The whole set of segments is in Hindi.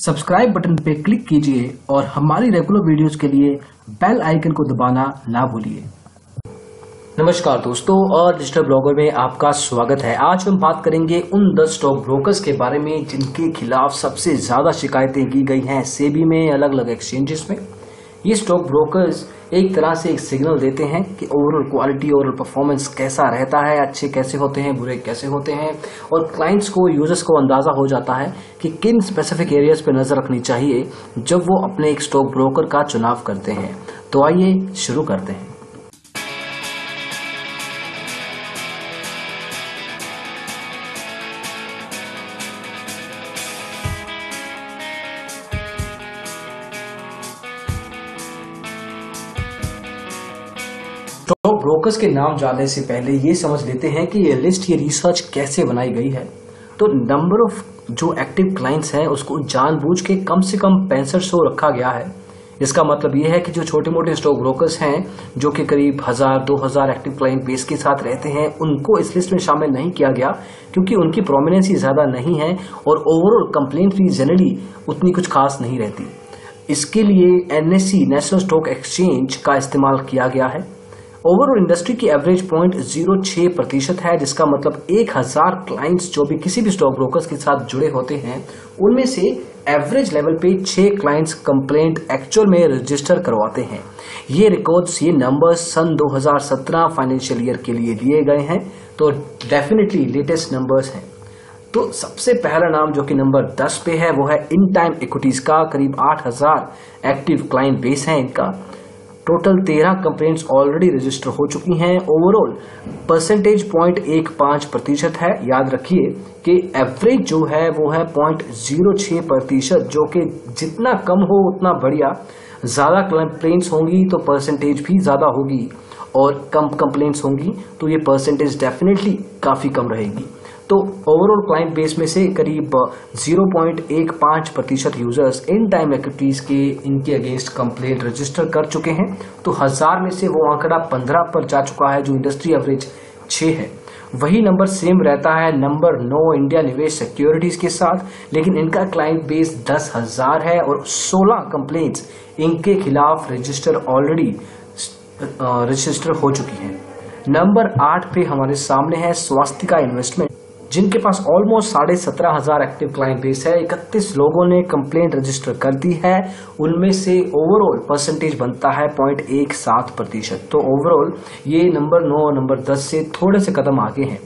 सब्सक्राइब बटन पे क्लिक कीजिए और हमारी रेगुलर वीडियोस के लिए बेल आइकन को दबाना ना भूलिए। नमस्कार दोस्तों, और डिजिटल ब्लॉगर में आपका स्वागत है। आज हम बात करेंगे उन 10 स्टॉक ब्रोकर्स के बारे में जिनके खिलाफ सबसे ज़्यादा शिकायतें की गई हैं। सेबी में अलग अलग एक्सचेंजेस में। ये स्टॉक ब्रोकर्स एक तरह से एक सिग्नल देते हैं कि ओवरऑल क्वालिटी ओवरऑल परफॉर्मेंस कैसा रहता है, अच्छे कैसे होते हैं, बुरे कैसे होते हैं, और क्लाइंट्स को यूज़र्स को अंदाज़ा हो जाता है कि किन स्पेसिफिक एरियाज़ पर नज़र रखनी चाहिए जब वो अपने एक स्टॉक ब्रोकर का चुनाव करते हैं। तो आइए शुरू करते हैं। ब्रोकर्स के नाम जानने से पहले ये समझ लेते हैं कि ये लिस्ट ये रिसर्च कैसे बनाई गई है। तो नंबर ऑफ़ जो एक्टिव क्लाइंट्स हैं, उसको जानबूझ के कम से कम पैंसठ सौ रखा गया है। इसका मतलब ये है कि जो छोटे मोटे स्टॉक ब्रोकर्स हैं, जो कि करीब हज़ार, दो हज़ार एक्टिव क्लाइंट बेस के साथ रहते हैं, उनको इस लिस्ट में शामिल नहीं किया गया, क्योंकि उनकी प्रोमिनेंसी ज़्यादा नहीं है और ओवरऑल कंप्लेंट फ़ीस जनरली उतनी कुछ खास नहीं रहती। इसके लिए एनएससी नेशनल स्टॉक एक्सचेंज का इस्तेमाल किया गया है। ओवरऑल इंडस्ट्री की एवरेज पॉइंट ज़ीरो छह प्रतिशत है, जिसका मतलब एक हज़ार क्लाइंट्स जो भी किसी भी स्टॉक ब्रोकर्स के साथ जुड़े होते हैं, उनमें से एवरेज लेवल पे छह क्लाइंट्स कंप्लेंट एक्चुअल में रजिस्टर करवाते हैं। ये रिकॉर्ड्स ये नंबर्स सन 2017 फाइनेंशियल ईयर के लिए लिए गए हैं तो डेफिनेटली लेटेस्ट नंबर्स हैं। तो सबसे पहला नाम जो कि नंबर 10 पे है, वो है इन टाइम इक्विटीज का, करीब 8000 एक्टिव क्लाइंट बेस है इनका। टोटल तेरह कंप्लेंट्स ऑलरेडी रजिस्टर हो चुकी हैं। ओवरऑल परसेंटेज पॉइंट एक पाँच प्रतिशत है। याद रखिए कि एवरेज जो है, वो है पॉइंट ज़ीरो छह प्रतिशत, जो कि जितना कम हो, उतना बढ़िया। ज़्यादा कंप्लेंट्स होंगी तो परसेंटेज भी ज़्यादा होगी। और कम कंप्लेंट्स होंगी तो ये परसेंटेज डेफिनेटली काफ़ी कम रहेगी। तो ओवरऑल क्लाइंट बेस में से करीब 0.15 प्रतिशत यूज़र्स इन टाइम एक्टिविटीज़ के इनके अगेंस्ट कंप्लेंट रजिस्टर कर चुके हैं। तो हज़ार में से वो आंकड़ा 15 पर जा चुका है जो इंडस्ट्री एवरेज 6 है। वही नंबर सेम रहता है नंबर नौ इंडिया निवेश सिक्योरिटीज के साथ, लेकिन इनका क्लाइंट बेस दस हज़ार है और 16 कंप्लेंट्स इनके खिलाफ रजिस्टर ऑलरेडी रजिस्टर हो चुकी है। नंबर आठ पे हमारे सामने है स्वास्थ्य का इन्वेस्टमेंट जिनके पास ऑलमोस्ट साढ़े सत्रह हज़ार एक्टिव क्लाइंट बेस है, इकतीस लोगों ने कंप्लेंट रजिस्टर कर दी है, उनमें से ओवरऑल परसेंटेज बनता है पॉइंट एक सात प्रतिशत। तो ओवरऑल ये नंबर नौ और नंबर दस से थोड़े से कदम आगे हैं।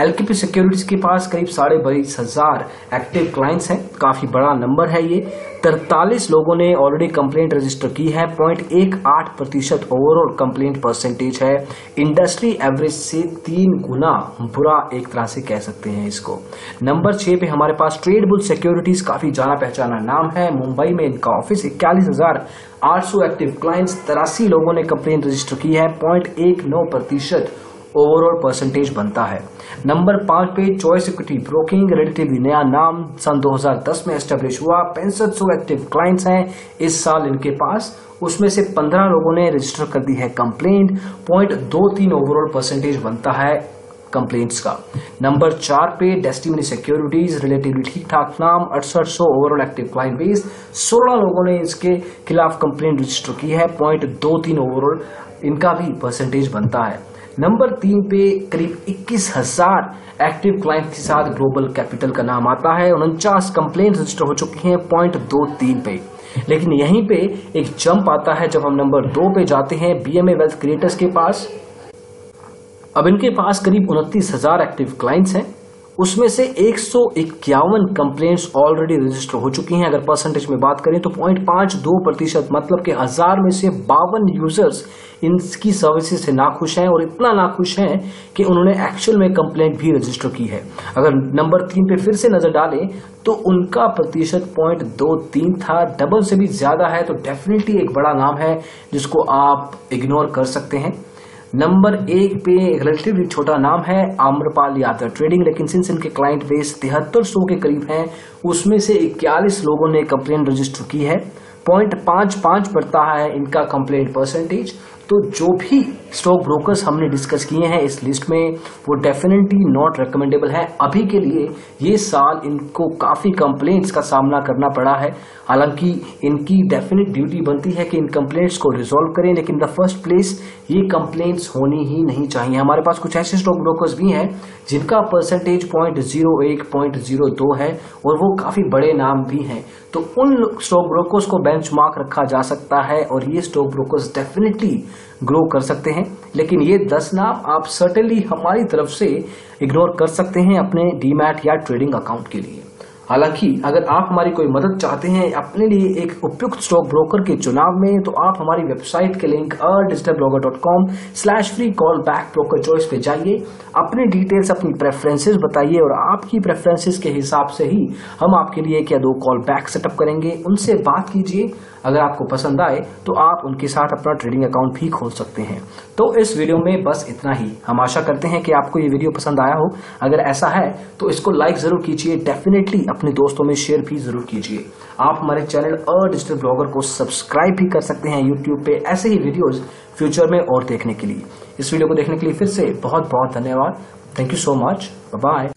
एलकेपी सिक्योरिटीज के पास करीब साढ़े बाईस हज़ार एक्टिव क्लाइंट्स हैं। काफ़ी बड़ा नंबर है ये। तरतालीस लोगों ने ऑलरेडी कंप्लेंट रजिस्टर की है। पॉइंट एक आठ प्रतिशत ओवरऑल कंप्लेंट परसेंटेज है। इंडस्ट्री एवरेज से तीन गुना बुरा एक तरह से कह सकते हैं इसको। नंबर छह पे हमारे पास ट्रेड बुल सिक्योरिटीज काफ़ी जाना पहचाना नाम है। मुंबई में इनका ऑफ़िस इक्यालीस हज़ार आठ सौ एक्टिव क्लाइंट्स तिरासी लोगों ने कंप्लेंट रजिस्टर की है। पॉइंट एक नौ प्रतिशत ओवरऑल परसेंटेज बनता है। नंबर पाँच पे चॉइस इक्विटी ब्रोकिंग रिलेटिवली नया नाम, सन 2010 में एस्टेब्लिश हुआ। पैंसठ सौ एक्टिव क्लाइंट्स हैं। इस साल इनके पास, उसमें से 15 लोगों ने रजिस्टर कर दी है कंप्लेंट पॉइंट दो तीन ओवरऑल परसेंटेज बनता है कंप्लेंट्स का। नंबर चार पे डेस्टिनी सिक्योरिटीज रिलेटिवली ठीक ठाक नाम, अड़सठ सौ ओवरऑल एक्टिव क्लाइंट बेस सोलह लोगों ने इसके खिलाफ कंप्लेंट रजिस्टर की है। पॉइंट दो तीन ओवरऑल इनका भी परसेंटेज बनता है। नंबर तीन पे करीब इक्कीस हज़ार एक्टिव क्लाइंट के साथ ग्लोबल कैपिटल का नाम आता है। उनचास कंप्लेंट रजिस्टर हो चुकी हैं पॉइंट दो तीन पे। लेकिन यहीं पे एक जंप आता है जब हम नंबर दो पे जाते हैं बीएमए वेल्थ क्रिएटर्स के पास। अब इनके पास करीब उनतीस हज़ार एक्टिव क्लाइंट्स हैं। उसमें से एक सौ इक्यावन कंप्लेंट्स ऑलरेडी रजिस्टर हो चुकी हैं। अगर परसेंटेज में बात करें तो पॉइंट पाँच दो प्रतिशत मतलब के हज़ार में से बावन यूज़र्स इनकी सर्विसेज़ से नाखुश हैं और इतना नाखुश हैं कि उन्होंने एक्चुअल में कंप्लेंट भी रजिस्टर की है। अगर नंबर तीन पे फिर से नज़र डालें तो उनका प्रतिशत पॉइंट दो तीन था। डबल से भी ज़्यादा है तो डेफिनेटली एक बड़ा नाम है जिसको आप इग्नोर कर सकते हैं। नंबर एक पे एक रिलेटिवली छोटा नाम है, आम्रपाल यादव ट्रेडिंग, लेकिन सिंस इनके क्लाइंट बेस तिहत्तर सौ के करीब हैं, उसमें से इक्यालीस लोगों ने कंप्लेन रजिस्टर की है। पॉइंट पाँच पाँच बढ़ता है इनका कंप्लेंट परसेंटेज तो जो भी स्टॉक ब्रोकर्स हमने डिस्कस किए हैं इस लिस्ट में, वो डेफिनेटली नॉट रिकमेंडेबल है। अभी के लिए ये साल इनको काफ़ी कंप्लेंट्स का सामना करना पड़ा है। हालाँकि इनकी डेफिनेट ड्यूटी बनती है कि इन कंप्लेंट्स को रिजोल्व करें, लेकिन द फ़र्स्ट प्लेस ये कंप्लेंट्स होनी ही नहीं चाहिए। हमारे पास कुछ ऐसे स्टॉक ब्रोकर्स भी हैं जिनका परसेंटेज पॉइंट ज़ीरो एक पॉइंट ज़ीरो दो है, और वो काफ़ी बड़े नाम भी हैं। तो उन स्टॉक ब्रोकर्स को बेंचमार्क रखा जा सकता है और ये स्टॉक ब्रोकर्स डेफिनेटली ग्रो कर सकते हैं। लेकिन ये दस नाम आप सर्टेनली हमारी तरफ़ से इग्नोर कर सकते हैं अपने डीमैट या ट्रेडिंग अकाउंट के लिए। हालाँकि, अगर आप हमारी कोई मदद चाहते हैं, अपने लिए एक उपयुक्त स्टॉक ब्रोकर के चुनाव में तो आप हमारी वेबसाइट के link digital blogger dot com slash free call back broker choice पे जाइए। अपने डिटेल्स अपनी प्रेफरेंसेस बताइए और आपकी प्रेफरेंसेस के हिसाब से ही हम आपके लिए एक या दो कॉल बैक सेटअप करेंगे। उनसे बात कीजिए। अगर आपको पसंद आए तो आप उनके साथ अपना ट्रेडिंग अकाउंट भी खोल सकते हैं। तो इस वीडियो में बस इतना ही। हम आशा करते हैं कि आपको ये वीडियो पसंद आया हो। अगर ऐसा है तो इसको लाइक ज़रूर कीजिए। डेफिनेटली अपने दोस्तों में शेयर भी ज़रूर कीजिए। आप हमारे चैनल अ डिजिटल ब्लॉगर को सब्सक्राइब भी कर सकते हैं यूट्यूब पे ऐसे ही वीडियोज़ फ्यूचर में और देखने के लिए। इस वीडियो को देखने के लिए फिर से बहुत बहुत धन्यवाद। Thank you so much bye